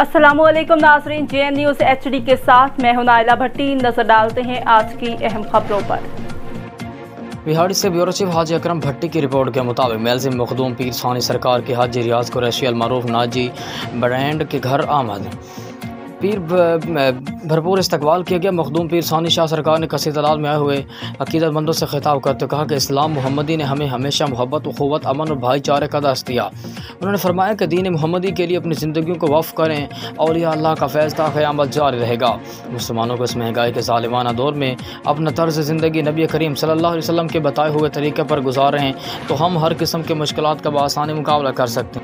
असलम नाजरीन J N news H D के साथ मैं हूँ नायला भट्टी। नज़र डालते हैं आज की अहम खबरों पर। बिहारी से ब्यूरो चीफ हाजी अकरम भट्टी की रिपोर्ट के मुताबिक मेलजिम मखदूम पीर सानी सरकार के हाजी रियाज कुरैशी अलमारूफ नाजी ब्रांड के घर आमद। पीर भरपूर इस्तकबाल किया गया। मखदूम पीर सानी शाह सरकार ने कसी दलाल में आए हुए अकीदतमंदों से खिताब करते कहा कि इस्लाम मोहम्मदी ने हमें हमेशा मोहब्बत अखवत अमन और भाईचारे का दस दिया। उन्होंने फरमाया कि दीन मोहम्मदी के लिए अपनी ज़िंदगी को वफ़ करें और यह अल्लाह का फ़ैसला क़्यामत जारी रहेगा। मुसलमानों को इस महँगाई के ालिमाना दौर में अपना तर्ज ज़िंदगी नबी करीम सल्लल्लाहु वसम के बताए हुए तरीके पर गुजार रहे हैं तो हम हर किस्म के मुश्किल का बसानी मुकाबला कर सकते हैं।